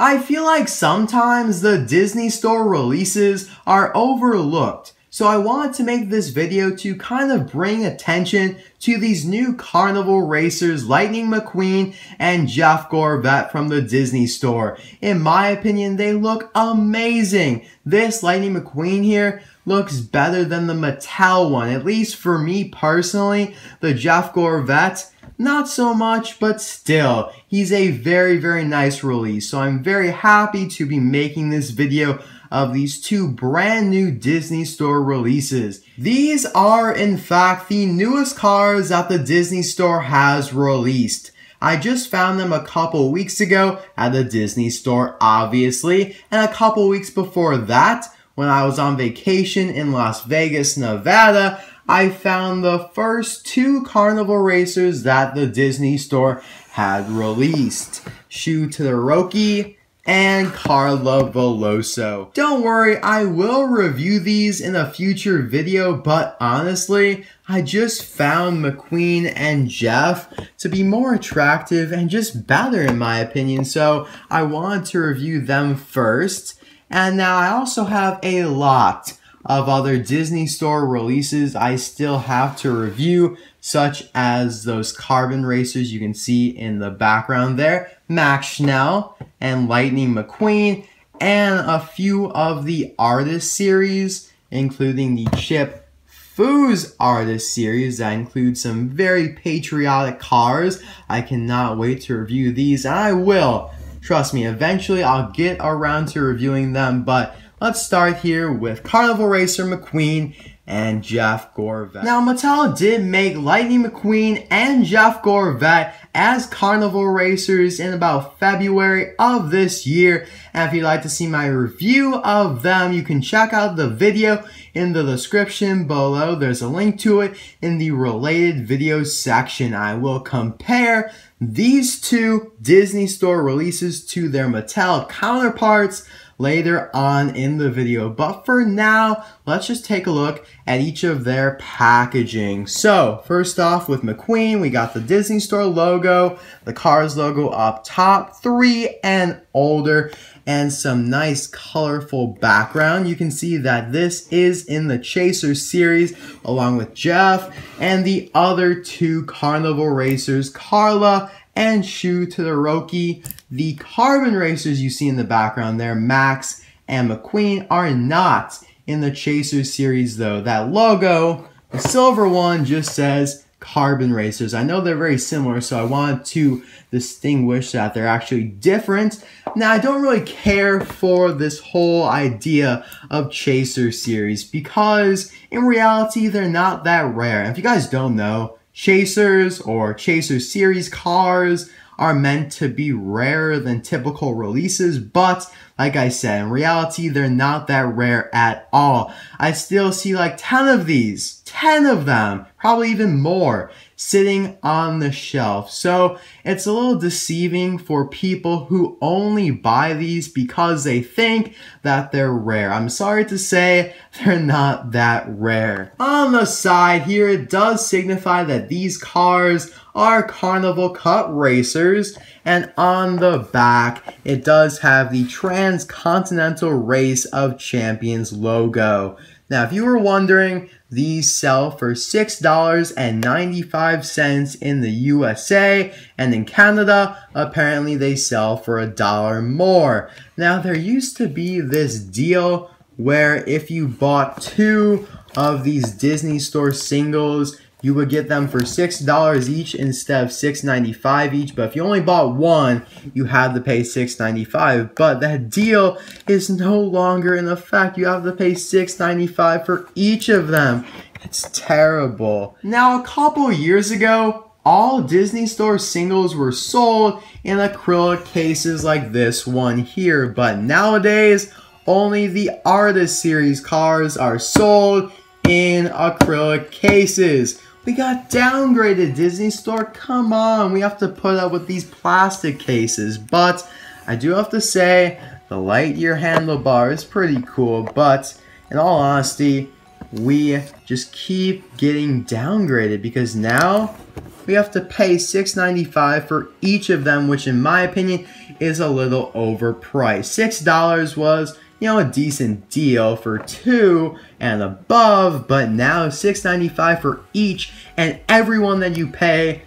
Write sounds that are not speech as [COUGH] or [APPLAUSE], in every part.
I feel like sometimes the Disney Store releases are overlooked. So I wanted to make this video to kind of bring attention to these new carnival racers Lightning McQueen and Jeff Gorvette from the Disney Store. In my opinion, they look amazing. This Lightning McQueen here looks better than the Mattel one, at least for me personally. The Jeff Gorvette not so much, but still, he's a very, very nice release. So I'm very happy to be making this video of these two brand new Disney Store releases. These are, in fact, the newest cars that the Disney Store has released. I just found them a couple weeks ago at the Disney Store, obviously, and a couple weeks before that, when I was on vacation in Las Vegas, Nevada, I found the first two carnival racers that the Disney store had released. Shu Todoroki and Carla Veloso. Don't worry, I will review these in a future video, but honestly, I just found McQueen and Jeff to be more attractive and just better in my opinion, so I wanted to review them first. And now I also have a lot of other Disney Store releases I still have to review, such as those carbon racers you can see in the background there, Max Schnell and Lightning McQueen, and a few of the artist series, including the Chip Foose artist series that includes some very patriotic cars. I cannot wait to review these, and I will. Trust me, eventually I'll get around to reviewing them, but Let's start here with Carnival Racer McQueen and Jeff Gorvette. Now, Mattel did make Lightning McQueen and Jeff Gorvette as Carnival Racers in about February of this year. And if you'd like to see my review of them, you can check out the video in the description below. There's a link to it in the related videos section. I will compare these two Disney Store releases to their Mattel counterparts later on in the video. But for now, let's just take a look at each of their packaging. So first off with McQueen, we got the Disney Store logo, the Cars logo up top, three and older, and some nice colorful background. You can see that this is in the Chaser series along with Jeff and the other two Carnival racers, Carla and Shu Todoroki. The carbon racers you see in the background there, Max and McQueen, are not in the Chaser series though. That logo, the silver one, just says carbon racers. I know they're very similar, so I wanted to distinguish that they're actually different. Now, I don't really care for this whole idea of Chaser series because in reality, they're not that rare. If you guys don't know, Chasers or Chaser series cars are meant to be rarer than typical releases, but like I said, in reality, they're not that rare at all. I still see like 10 of these, 10 of them, probably even more sitting on the shelf. So it's a little deceiving for people who only buy these because they think that they're rare. I'm sorry to say [LAUGHS] they're not that rare. On the side here, it does signify that these cars are Carnival Cup racers. And on the back, it does have the Transcontinental Race of Champions logo. Now, if you were wondering, these sell for $6.95 in the USA, and in Canada, apparently they sell for a dollar more. Now, there used to be this deal where if you bought two of these Disney Store singles, you would get them for $6 each instead of $6.95 each. But if you only bought one, you had to pay $6.95. But that deal is no longer in effect. You have to pay $6.95 for each of them. It's terrible. Now, a couple years ago, all Disney Store singles were sold in acrylic cases like this one here. But nowadays, only the Artist Series cars are sold in acrylic cases. We got downgraded, Disney Store. Come on, we have to put up with these plastic cases. But I do have to say, the Lightyear handlebar is pretty cool. But in all honesty, we just keep getting downgraded because now we have to pay $6.95 for each of them, which in my opinion is a little overpriced. $6 was, you know, a decent deal for two and above, but now $6.95 for each and everyone that you pay.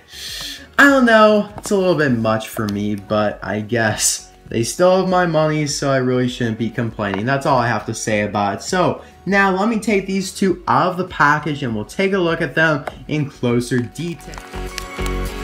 I don't know, it's a little bit much for me, but I guess they still have my money, so I really shouldn't be complaining. That's all I have to say about it. So now let me take these two out of the package and we'll take a look at them in closer detail.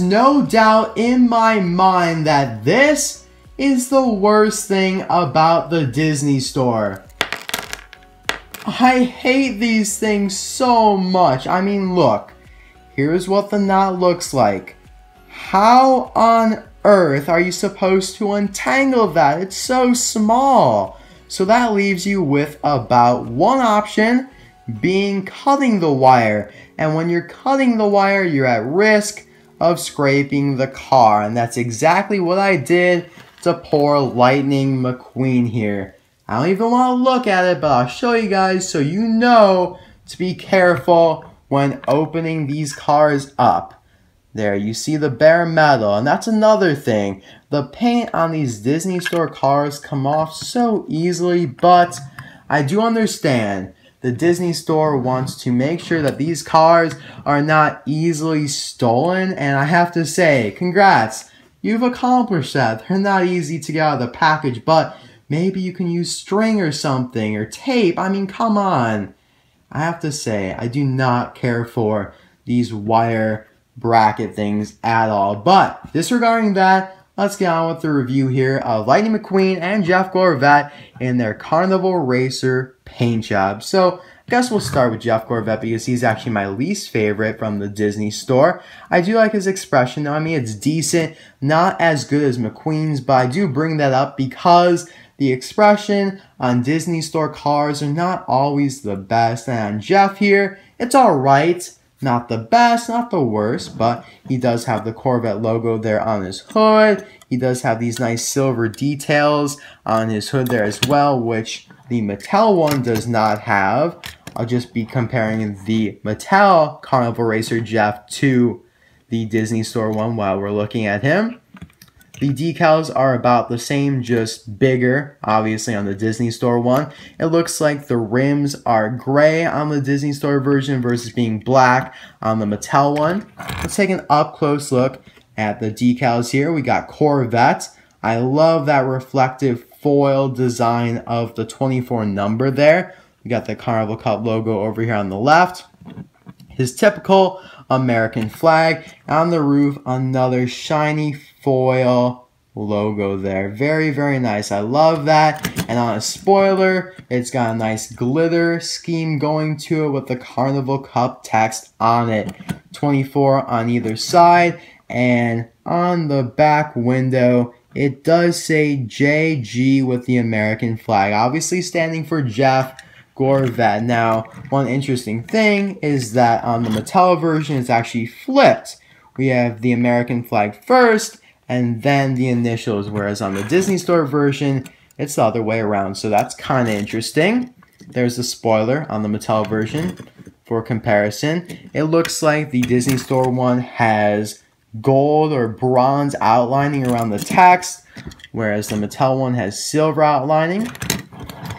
No doubt in my mind that this is the worst thing about the Disney store. I hate these things so much. I mean, look, here's what the knot looks like. How on earth are you supposed to untangle that? It's so small. So that leaves you with about one option being cutting the wire. And when you're cutting the wire, you're at risk of scraping the car. And that's exactly what I did to poor Lightning McQueen here. I don't even want to look at it, but I'll show you guys so you know to be careful when opening these cars up. There, you see the bare metal, and that's another thing. The paint on these Disney Store cars come off so easily, but I do understand the Disney Store wants to make sure that these cars are not easily stolen. And I have to say, congrats, you've accomplished that. They're not easy to get out of the package, but maybe you can use string or something or tape. I mean, come on. I have to say, I do not care for these wire bracket things at all. But disregarding that, let's get on with the review here of Lightning McQueen and Jeff Gorvette in their Carnival Racer paint job. So I guess we'll start with Jeff Gorvette because he's actually my least favorite from the Disney store. I do like his expression though. I mean, it's decent, not as good as McQueen's, but I do bring that up because the expression on Disney store cars are not always the best. And on Jeff here, it's alright. Not the best, not the worst, but he does have the Corvette logo there on his hood. He does have these nice silver details on his hood there as well, which the Mattel one does not have. I'll just be comparing the Mattel Carnival Racer Jeff to the Disney Store one while we're looking at him. The decals are about the same, just bigger, obviously on the Disney Store one. It looks like the rims are gray on the Disney Store version versus being black on the Mattel one. Let's take an up close look at the decals here. We got Corvette. I love that reflective foil design of the 24 number there. We got the Carnival Cup logo over here on the left. His typical American flag. On the roof, another shiny foil logo there. Very, very nice. I love that. And on a spoiler, it's got a nice glitter scheme going to it with the Carnival Cup text on it. 24 on either side. And on the back window, it does say JG with the American flag, obviously standing for Jeff Gorvette. Now, one interesting thing is that on the Mattel version, it's actually flipped. We have the American flag first, and then the initials, whereas on the Disney Store version, it's the other way around. So that's kind of interesting. There's a spoiler on the Mattel version for comparison. It looks like the Disney Store one has gold or bronze outlining around the text, whereas the Mattel one has silver outlining.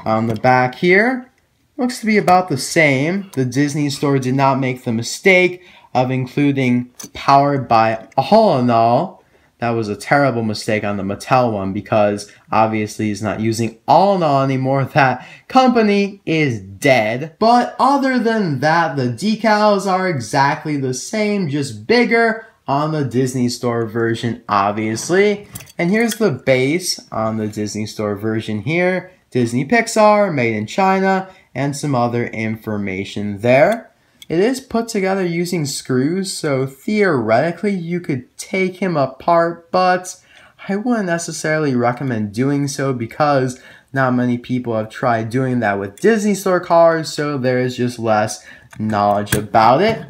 On the back here, looks to be about the same. The Disney store did not make the mistake of including powered by Allinol that was a terrible mistake on the Mattel one because obviously he's not using Allinol anymore. [LAUGHS] That company is dead. But other than that, the decals are exactly the same, just bigger on the Disney Store version, obviously. And here's the base on the Disney Store version here. Disney Pixar, made in China, and some other information there. It is put together using screws, so theoretically you could take him apart, but I wouldn't necessarily recommend doing so because not many people have tried doing that with Disney Store cars, so there is just less knowledge about it.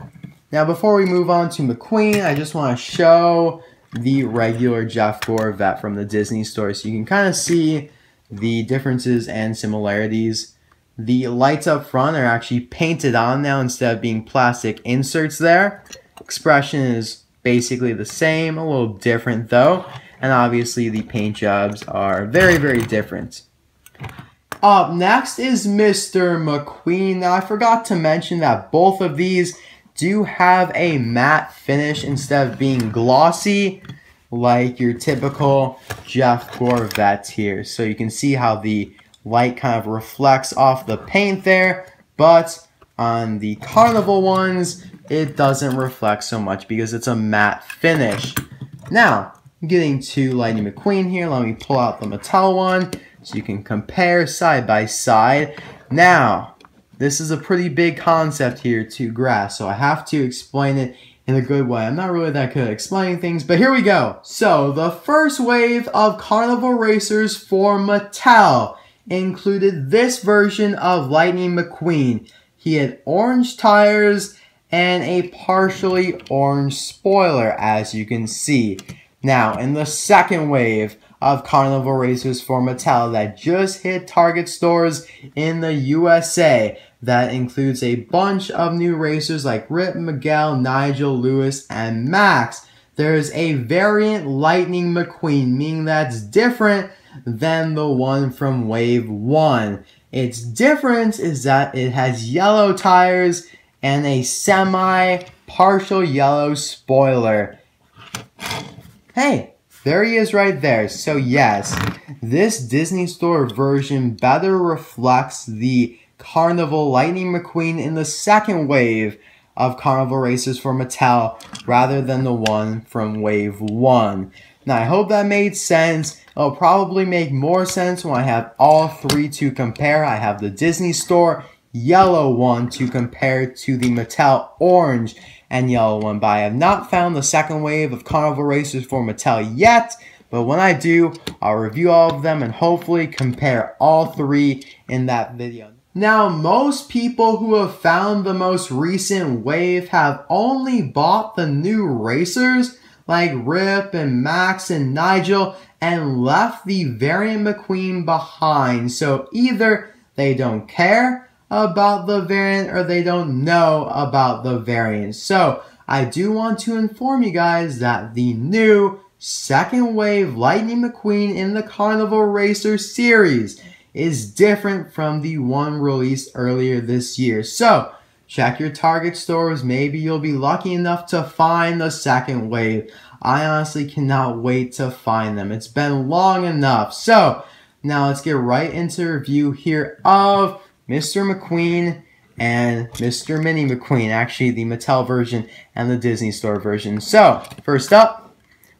Now, before we move on to McQueen, I just want to show the regular Jeff Gorr from the Disney Store so you can kind of see the differences and similarities. The lights up front are actually painted on now instead of being plastic inserts there. Expression is basically the same, a little different though. And obviously the paint jobs are very, very different. Up next is Mr. McQueen. Now I forgot to mention that both of these do have a matte finish instead of being glossy like your typical Jeff Gorr here. So you can see how the light kind of reflects off the paint there, but on the Carnival ones, it doesn't reflect so much because it's a matte finish. Now, getting to Lightning McQueen here, let me pull out the Mattel one so you can compare side by side. Now, this is a pretty big concept here to grasp, so I have to explain it in a good way. I'm not really that good at explaining things, but here we go. So, the first wave of Carnival Racers for Mattel included this version of Lightning McQueen. He had orange tires and a partially orange spoiler, as you can see. Now, in the second wave of Carnival Racers for Mattel that just hit Target stores in the USA, that includes a bunch of new racers like Rip, Miguel, Nigel, Lewis, and Max. There's a variant Lightning McQueen, meaning that's different than the one from Wave 1. Its difference is that it has yellow tires and a semi partial yellow spoiler. Hey, there he is right there. So yes, this Disney Store version better reflects the Carnival Lightning McQueen in the second wave of Carnival Racers for Mattel rather than the one from Wave 1. Now I hope that made sense. It'll probably make more sense when I have all three to compare. I have the Disney Store yellow one to compare to the Mattel orange and yellow one, but I have not found the second wave of Carnival Racers for Mattel yet. But when I do, I'll review all of them and hopefully compare all three in that video. Now, most people who have found the most recent wave have only bought the new racers like Rip and Max and Nigel and left the variant McQueen behind. So either they don't care about the variant or they don't know about the variant. So I do want to inform you guys that the new second wave Lightning McQueen in the Carnival Racer series is different from the one released earlier this year. So check your Target stores. Maybe you'll be lucky enough to find the second wave. I honestly cannot wait to find them. It's been long enough. So, now let's get right into review here of Mr. McQueen and Mr. Mini McQueen, actually the Mattel version and the Disney Store version. So, first up,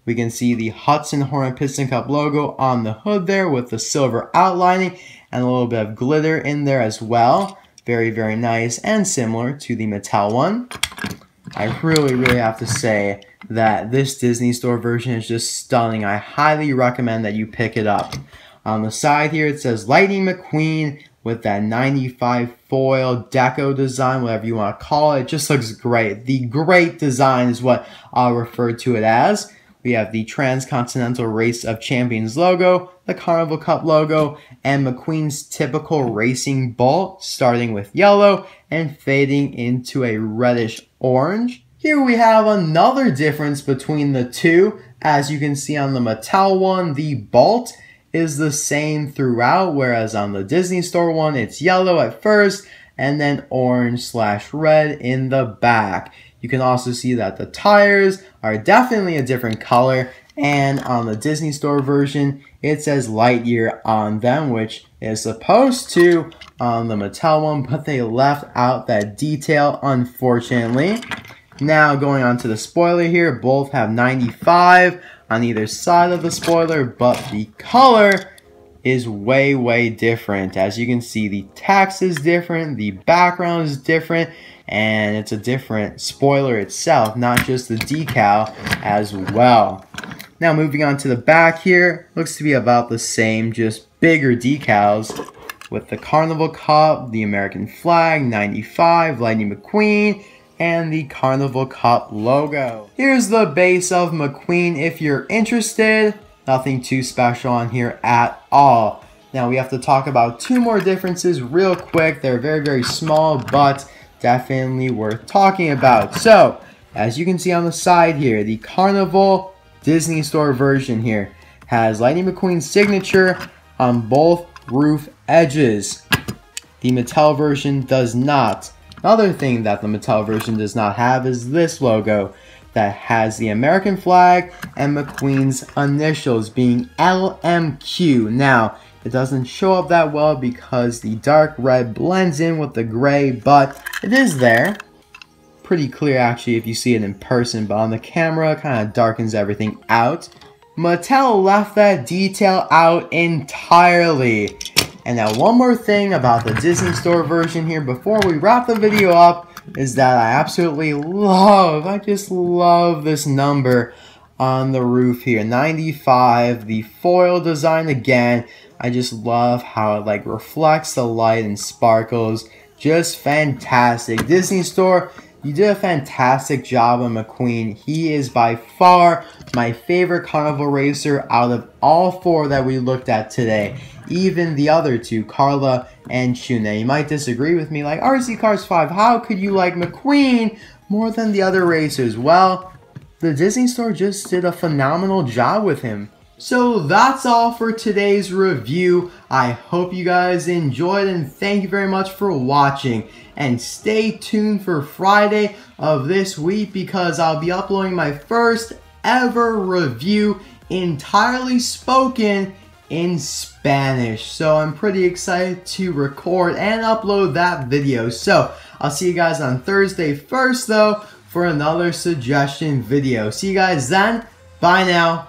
we can see the Hudson Hornet Piston Cup logo on the hood there with the silver outlining and a little bit of glitter in there as well. Very, very nice and similar to the Mattel one. I really, really have to say that this Disney Store version is just stunning. I highly recommend that you pick it up. On the side here, it says Lightning McQueen with that 95 foil deco design, whatever you want to call it. it. just looks great. The great design is what I'll refer to it as. We have the Transcontinental Race of Champions logo, the Carnival Cup logo, and McQueen's typical racing bolt, starting with yellow and fading into a reddish orange. Here we have another difference between the two. As you can see on the Mattel one, the bolt is the same throughout, whereas on the Disney Store one, it's yellow at first and then orange slash red in the back. You can also see that the tires are definitely a different color and on the Disney Store version, it says Lightyear on them, which is supposed to on the Mattel one, but they left out that detail, unfortunately. Now, going on to the spoiler here, both have 95 on either side of the spoiler, but the color is way, way different. As you can see, the text is different, the background is different, and it's a different spoiler itself, not just the decal as well. Now moving on to the back here, looks to be about the same, just bigger decals with the Carnival Cup, the American flag, 95, Lightning McQueen, and the Carnival Cup logo. Here's the base of McQueen if you're interested. Nothing too special on here at all. Now we have to talk about two more differences real quick. They're very, very small, but definitely worth talking about. So, as you can see on the side here, the Carnival Disney Store version here has Lightning McQueen's signature on both roof edges. The Mattel version does not. Another thing that the Mattel version does not have is this logo that has the American flag and McQueen's initials being LMQ. Now, it doesn't show up that well because the dark red blends in with the gray, but it is there. Pretty clear actually if you see it in person, but on the camera kind of darkens everything out. Mattel left that detail out entirely. And now one more thing about the Disney Store version here before we wrap the video up is that I absolutely love, I just love this number on the roof here. 95, the foil design again. I just love how it like reflects the light and sparkles. Just fantastic. Disney Store, you did a fantastic job on McQueen. He is by far my favorite carnival racer out of all four that we looked at today. Even the other two, Carla and Shuna. You might disagree with me, like RC Cars 5, how could you like McQueen more than the other racers? Well, the Disney Store just did a phenomenal job with him. So that's all for today's review. I hope you guys enjoyed and thank you very much for watching. And stay tuned for Friday of this week because I'll be uploading my first ever review entirely spoken in Spanish. So I'm pretty excited to record and upload that video. So I'll see you guys on Thursday first though for another suggestion video. See you guys then. Bye now.